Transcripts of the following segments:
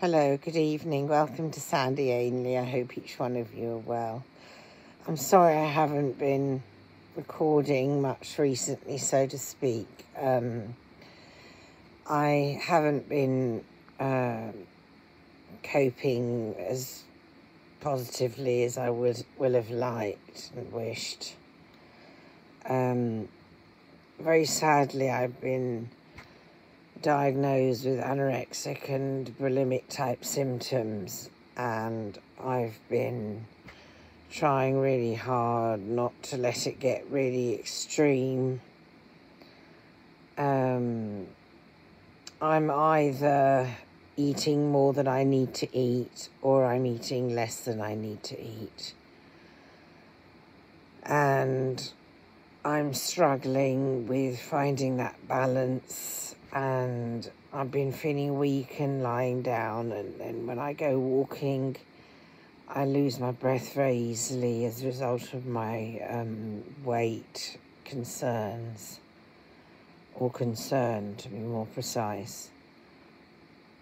Hello, good evening. Welcome to Sandy Ainley. I hope each one of you are well. I'm sorry I haven't been recording much recently, so to speak. Um, I haven't been uh, coping as positively as I would will have liked and wished. Um, very sadly, I've been diagnosed with anorexic and bulimic type symptoms, and I've been trying really hard not to let it get really extreme. Um, I'm either eating more than I need to eat, or I'm eating less than I need to eat. And I'm struggling with finding that balance and I've been feeling weak and lying down and, and when I go walking I lose my breath very easily as a result of my um, weight concerns or concern to be more precise.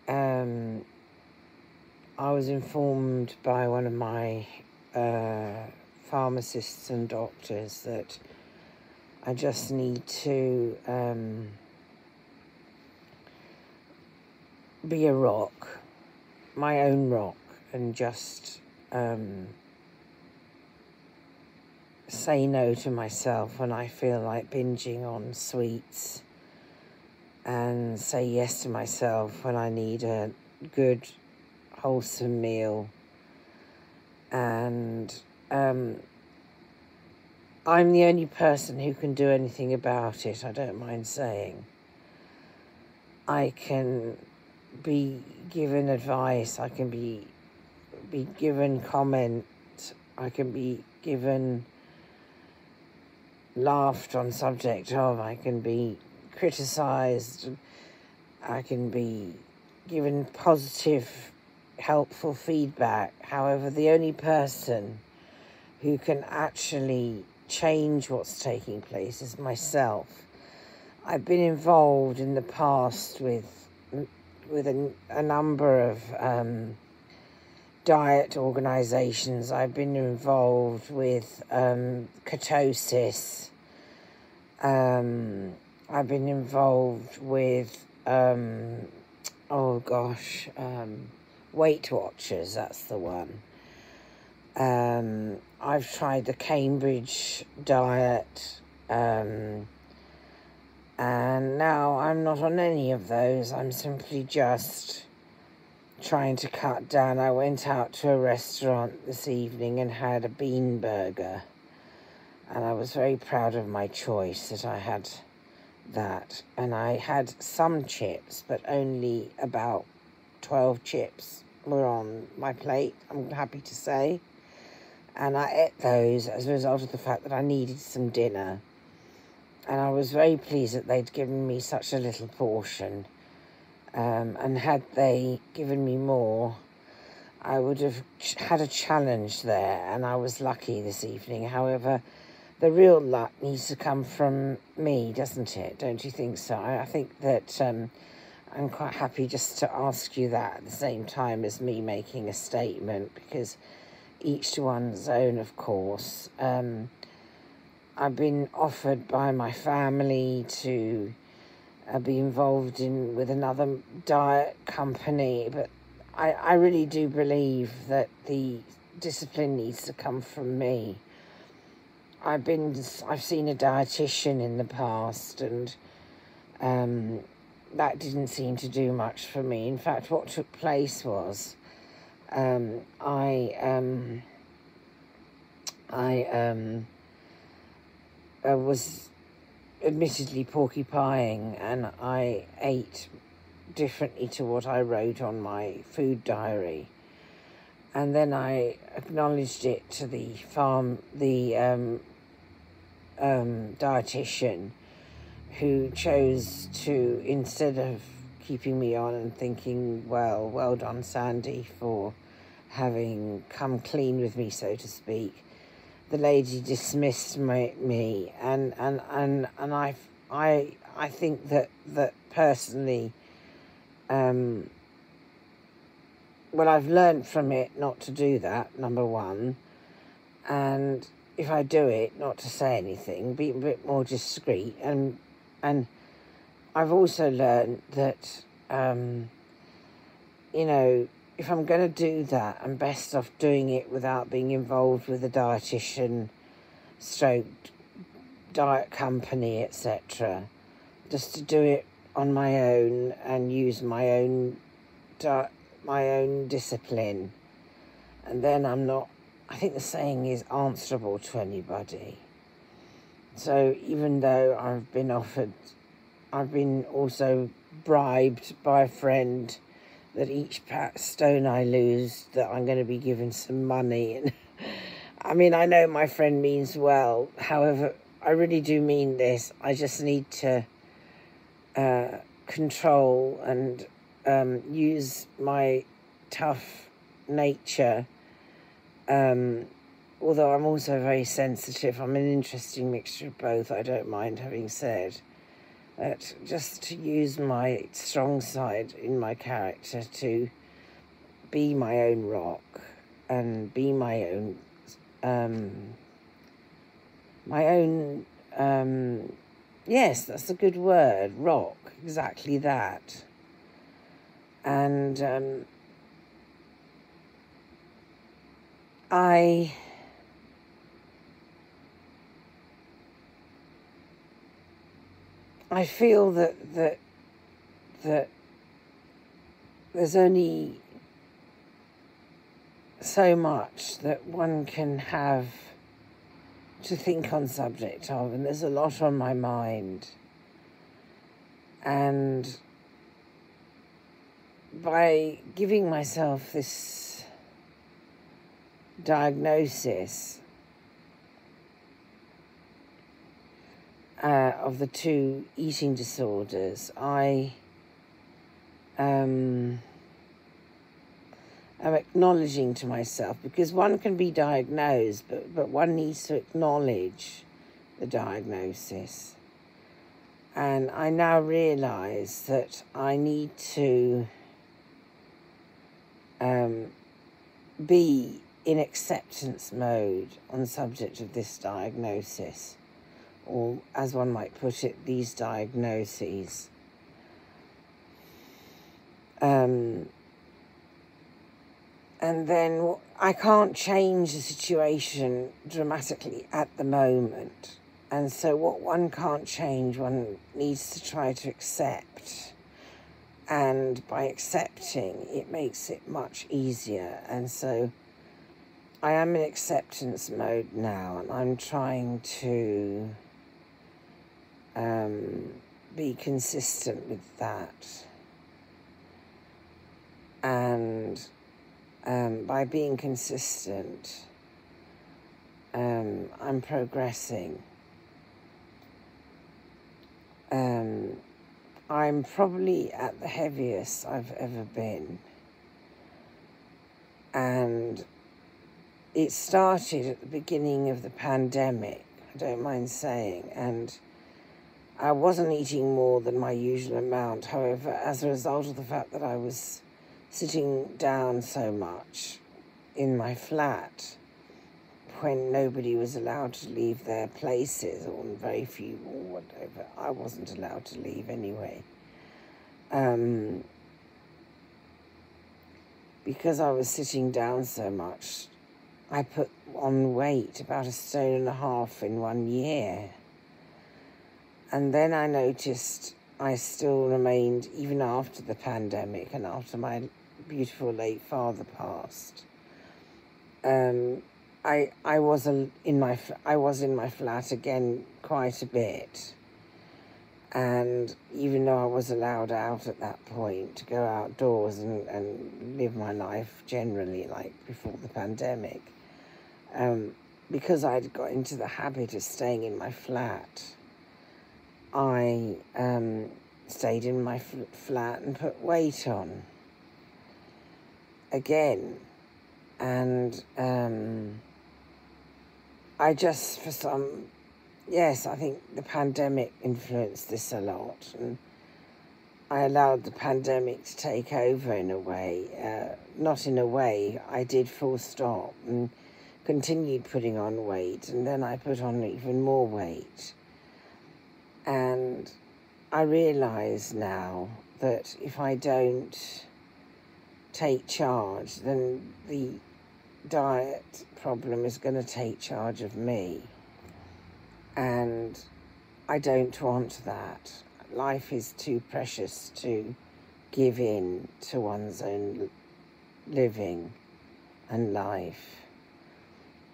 Um, I was informed by one of my uh, pharmacists and doctors that I just need to um, be a rock, my own rock, and just um, say no to myself when I feel like binging on sweets, and say yes to myself when I need a good, wholesome meal. And um, I'm the only person who can do anything about it, I don't mind saying. I can be given advice, I can be be given comment, I can be given laughed on subject of, I can be criticized, I can be given positive, helpful feedback. However, the only person who can actually change what's taking place is myself. I've been involved in the past with with a, a number of um, diet organisations. I've been involved with um, ketosis. Um, I've been involved with, um, oh gosh, um, Weight Watchers, that's the one. Um, I've tried the Cambridge diet. Um, and now I'm not on any of those. I'm simply just trying to cut down. I went out to a restaurant this evening and had a bean burger. And I was very proud of my choice that I had that. And I had some chips, but only about 12 chips were on my plate, I'm happy to say. And I ate those as a result of the fact that I needed some dinner and I was very pleased that they'd given me such a little portion. Um, and had they given me more, I would have had a challenge there, and I was lucky this evening. However, the real luck needs to come from me, doesn't it? Don't you think so? I, think that um, I'm quite happy just to ask you that at the same time as me making a statement, because each to one's own, of course. Um, I've been offered by my family to uh, be involved in with another diet company, but I, I really do believe that the discipline needs to come from me. I've been I've seen a dietitian in the past and um, that didn't seem to do much for me. In fact, what took place was um, I um, I um, uh, was admittedly porcupying and I ate differently to what I wrote on my food diary. And then I acknowledged it to the farm, the um, um, dietitian who chose to, instead of keeping me on and thinking, well, well done, Sandy, for having come clean with me, so to speak, the lady dismissed my, me, and and and and I I I think that that personally, um, well, I've learned from it not to do that, number one. And if I do it, not to say anything, be a bit more discreet. And, and I've also learned that, um, you know, if I'm going to do that, I'm best off doing it without being involved with a dietitian, stroke, diet company, etc. Just to do it on my own and use my own di- my own discipline, and then I'm not. I think the saying is answerable to anybody. So even though I've been offered, I've been also bribed by a friend that each stone I lose that I'm going to be given some money and I mean I know my friend means well. However I really do mean this. I just need to uh, control and um, use my tough nature. Um, although I'm also very sensitive. I'm an interesting mixture of both I don't mind having said that just to use my strong side in my character to be my own rock and be my own um, my own um, yes that's a good word rock exactly that. And um, I I feel that that that there's only so much that one can have to think on subject of, and there's a lot on my mind. And by giving myself this diagnosis, uh, of the two eating disorders, I um, am acknowledging to myself because one can be diagnosed, but, but one needs to acknowledge the diagnosis. And I now realize that I need to um, be in acceptance mode on the subject of this diagnosis or as one might put it, these diagnoses. Um, and then I can't change the situation dramatically at the moment. And so, what one can't change, one needs to try to accept. And by accepting, it makes it much easier. And so, I am in acceptance mode now, and I'm trying to um, be consistent with that. And um, by being consistent, um, I'm progressing. Um, I'm probably at the heaviest I've ever been. And it started at the beginning of the pandemic, I don't mind saying, and I wasn't eating more than my usual amount. However, as a result of the fact that I was sitting down so much in my flat when nobody was allowed to leave their places, or very few, or whatever, I wasn't allowed to leave anyway. Um, because I was sitting down so much, I put on weight about a stone and a half in one year. And then I noticed I still remained, even after the pandemic and after my beautiful late father passed. Um, I I was in my I was in my flat again quite a bit, and even though I was allowed out at that point to go outdoors and, and live my life generally like before the pandemic, um, because I'd got into the habit of staying in my flat I um, stayed in my flat and put weight on again. And um, I just, for some, yes, I think the pandemic influenced this a lot. And I allowed the pandemic to take over in a way. Uh, not in a way, I did full stop and continued putting on weight, and then I put on even more weight. And I realise now that if I don't take charge, then the diet problem is going to take charge of me. And I don't want that. Life is too precious to give in to one's own living and life.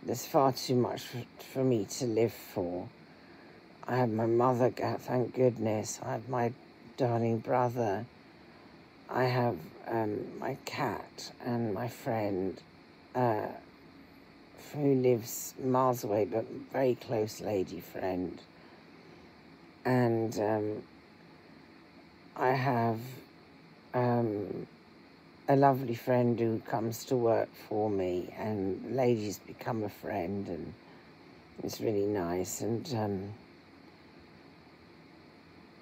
There's far too much for, for me to live for. I have my mother, thank goodness. I have my darling brother. I have um, my cat and my friend uh, who lives miles away, but very close lady friend. And um, I have um, a lovely friend who comes to work for me, and lady's become a friend, and it's really nice. And um,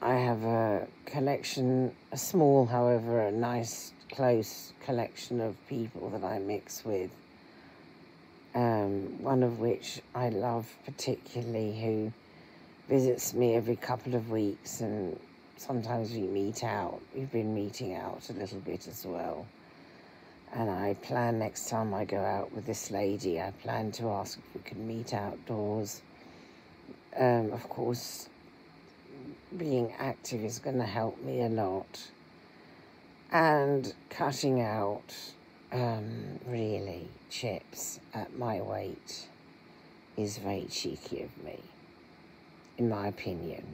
I have a collection, a small, however, a nice, close collection of people that I mix with. Um, one of which I love particularly, who visits me every couple of weeks, and sometimes we meet out. We've been meeting out a little bit as well. And I plan next time I go out with this lady, I plan to ask if we can meet outdoors. Um, of course, being active is going to help me a lot. And cutting out um, really chips at my weight is very cheeky of me, in my opinion.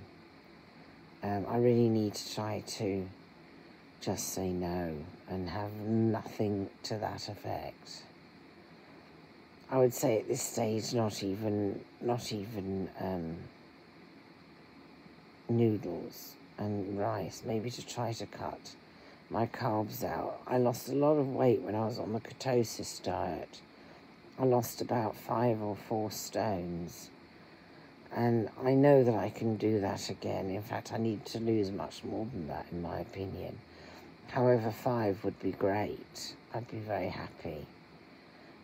Um, I really need to try to just say no and have nothing to that effect. I would say at this stage, not even, not even um, noodles and rice, maybe to try to cut my carbs out. I lost a lot of weight when I was on the ketosis diet. I lost about five or four stones. And I know that I can do that again. In fact, I need to lose much more than that, in my opinion. However, five would be great. I'd be very happy.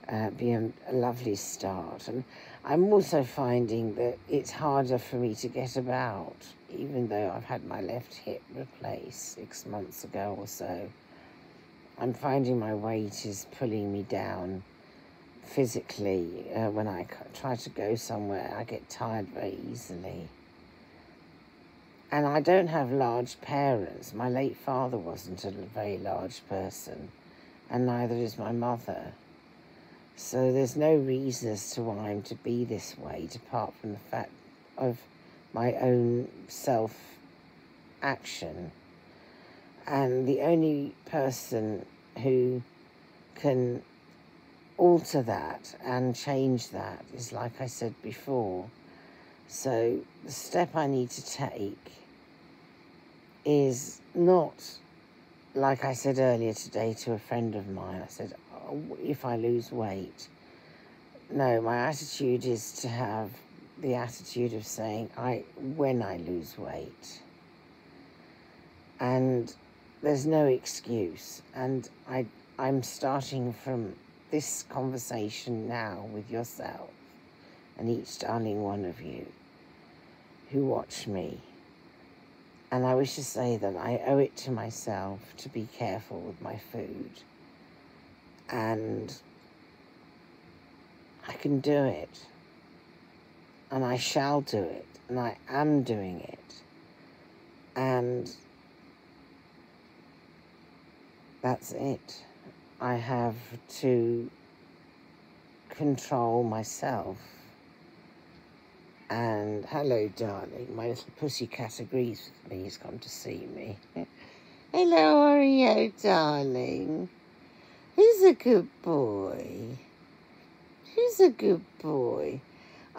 Uh, be a, a lovely start. And I'm also finding that it's harder for me to get about even though I've had my left hip replaced six months ago or so, I'm finding my weight is pulling me down physically. Uh, when I try to go somewhere, I get tired very easily. And I don't have large parents. My late father wasn't a very large person, and neither is my mother. So there's no reason as to why I'm to be this way, apart from the fact of my own self action. And the only person who can alter that and change that is, like I said before. So, the step I need to take is not, like I said earlier today to a friend of mine, I said, oh, if I lose weight. No, my attitude is to have the attitude of saying, I, when I lose weight. And there's no excuse. And I, I'm starting from this conversation now with yourself and each darling one of you who watch me. And I wish to say that I owe it to myself to be careful with my food. And I can do it and I shall do it, and I am doing it. And that's it. I have to control myself. And hello, darling. My little pussycat agrees with me. He's come to see me. hello, Oreo, darling. Who's a good boy? Who's a good boy?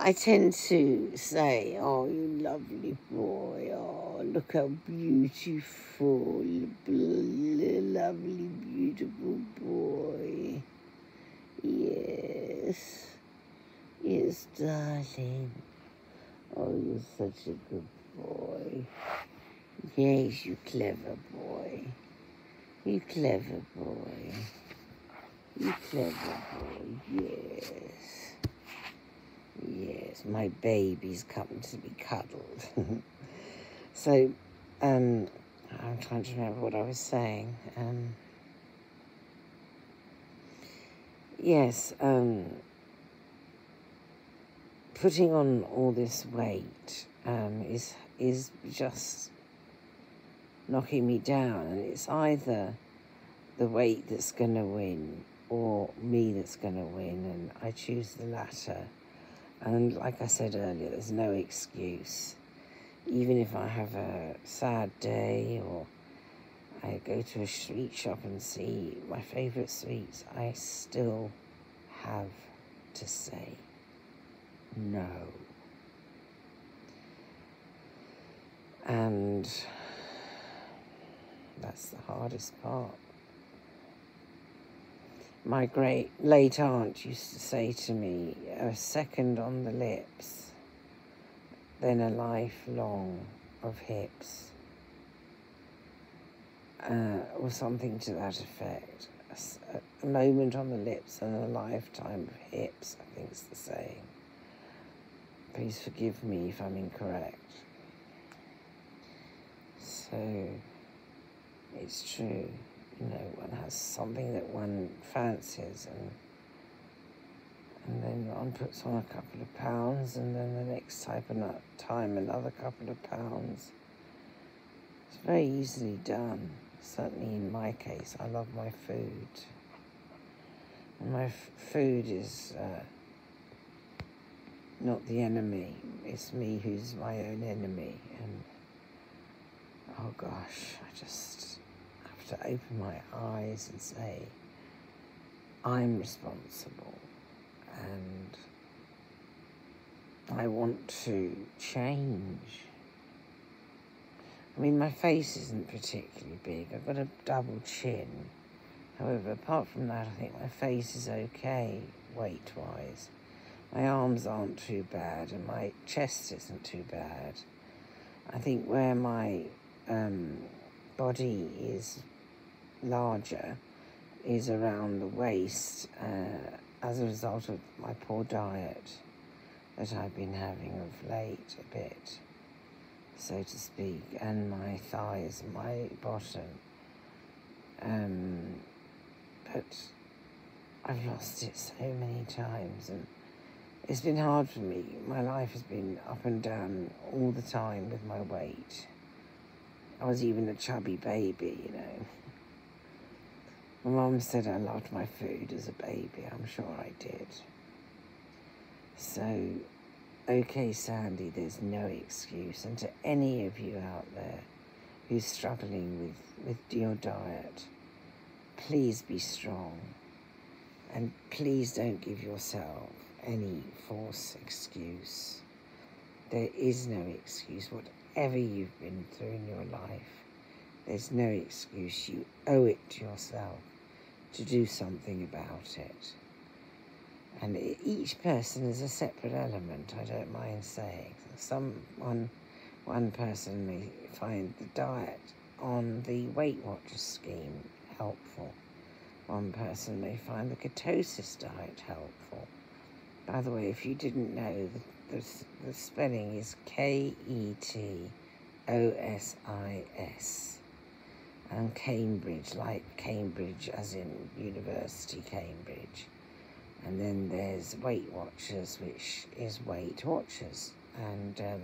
I tend to say, oh, you lovely boy, oh, look how beautiful, lovely, beautiful boy. Yes, yes, darling. Oh, you're such a good boy. Yes, you clever boy. You clever boy. You clever boy, yes. Yes, my baby's coming to be cuddled. so, um, I'm trying to remember what I was saying. Um, yes, um, putting on all this weight um, is is just knocking me down, and it's either the weight that's going to win or me that's going to win, and I choose the latter. And like I said earlier, there's no excuse. Even if I have a sad day or I go to a sweet shop and see my favourite sweets, I still have to say no. And that's the hardest part. My great late aunt used to say to me, a second on the lips, then a lifelong of hips, uh, or something to that effect. A, a moment on the lips and a lifetime of hips, I think it's the saying. Please forgive me if I'm incorrect. So, it's true you know, one has something that one fancies and and then one puts on a couple of pounds and then the next type of time another couple of pounds. It's very easily done. Certainly in my case, I love my food. And my food is uh, not the enemy. It's me who's my own enemy. And oh gosh, I just to open my eyes and say, I'm responsible and I want to change. I mean, my face isn't particularly big. I've got a double chin. However, apart from that, I think my face is okay weight-wise. My arms aren't too bad and my chest isn't too bad. I think where my um, body is larger is around the waist uh, as a result of my poor diet that I've been having of late a bit, so to speak, and my thighs my bottom. Um, but I've lost it so many times and it's been hard for me. My life has been up and down all the time with my weight. I was even a chubby baby, you know. My mum said I loved my food as a baby. I'm sure I did. So, okay, Sandy, there's no excuse. And to any of you out there who's struggling with, with your diet, please be strong. And please don't give yourself any false excuse. There is no excuse. Whatever you've been through in your life, there's no excuse. You owe it to yourself to do something about it. And each person is a separate element, I don't mind saying. Some one, person may find the diet on the Weight Watchers scheme helpful. One person may find the ketosis diet helpful. By the way, if you didn't know, the, the, the spelling is K E T O S I S and Cambridge, like Cambridge as in University Cambridge. And then there's Weight Watchers, which is Weight Watchers. And um,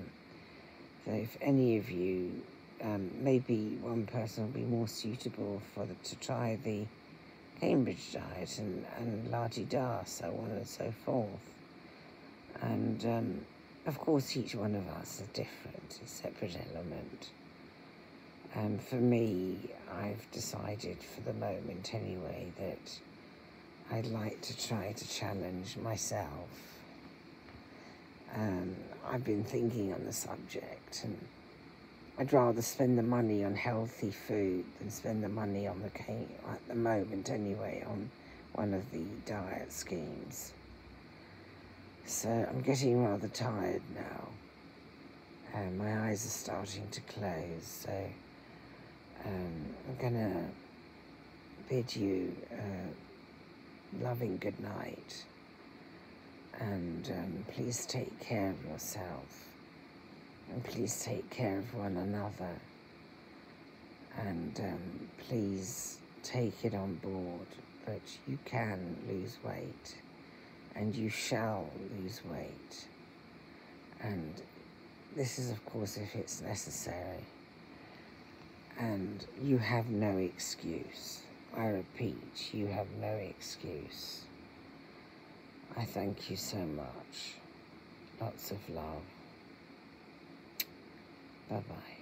so if any of you, um, maybe one person will be more suitable for the, to try the Cambridge diet and, and la-di-da, so on and so forth. And um, of course, each one of us is different, a separate element. And for me, I've decided for the moment anyway that I'd like to try to challenge myself. Um, I've been thinking on the subject and I'd rather spend the money on healthy food than spend the money on the at the moment anyway on one of the diet schemes. So I'm getting rather tired now Uh, my eyes are starting to close, so um, I'm gonna bid you a loving good night and um, please take care of yourself and please take care of one another and um, please take it on board that you can lose weight and you shall lose weight. And this is of course if it's necessary and you have no excuse I repeat you have no excuse I thank you so much. Lots of love. Bye bye.